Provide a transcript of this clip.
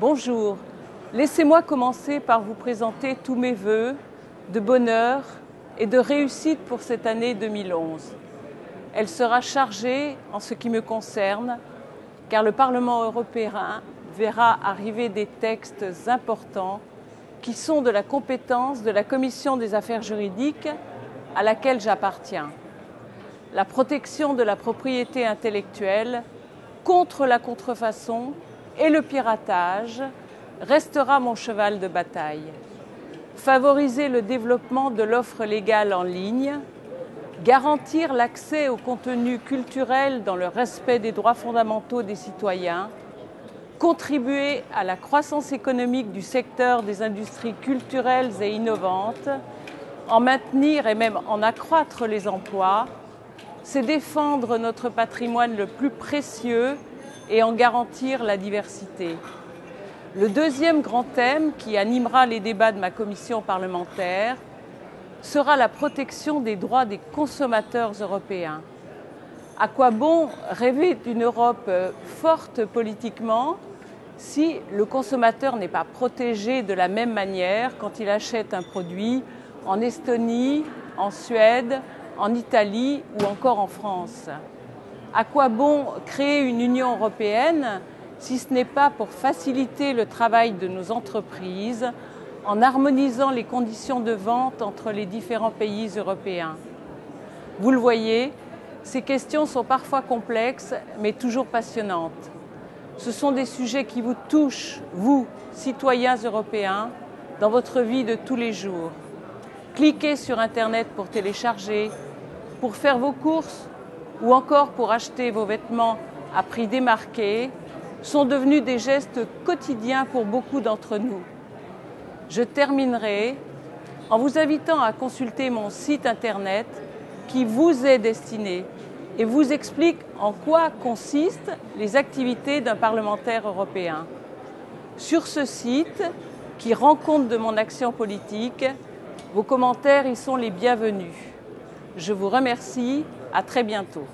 Bonjour. Laissez-moi commencer par vous présenter tous mes voeux de bonheur et de réussite pour cette année 2011. Elle sera chargée en ce qui me concerne, car le Parlement européen verra arriver des textes importants qui sont de la compétence de la Commission des affaires juridiques à laquelle j'appartiens. La protection de la propriété intellectuelle contre la contrefaçon et le piratage restera mon cheval de bataille. Favoriser le développement de l'offre légale en ligne, garantir l'accès au contenu culturel dans le respect des droits fondamentaux des citoyens, contribuer à la croissance économique du secteur des industries culturelles et innovantes, en maintenir et même en accroître les emplois, c'est défendre notre patrimoine le plus précieux et en garantir la diversité. Le deuxième grand thème qui animera les débats de ma commission parlementaire sera la protection des droits des consommateurs européens. À quoi bon rêver d'une Europe forte politiquement si le consommateur n'est pas protégé de la même manière quand il achète un produit en Estonie, en Suède, en Italie ou encore en France? À quoi bon créer une Union européenne si ce n'est pas pour faciliter le travail de nos entreprises en harmonisant les conditions de vente entre les différents pays européens? Vous le voyez, ces questions sont parfois complexes mais toujours passionnantes. Ce sont des sujets qui vous touchent, vous, citoyens européens, dans votre vie de tous les jours. Cliquez sur Internet pour télécharger, pour faire vos courses ou encore pour acheter vos vêtements à prix démarqué sont devenus des gestes quotidiens pour beaucoup d'entre nous. Je terminerai en vous invitant à consulter mon site internet qui vous est destiné et vous explique en quoi consistent les activités d'un parlementaire européen. Sur ce site, qui rend compte de mon action politique, vos commentaires y sont les bienvenus. Je vous remercie. À très bientôt.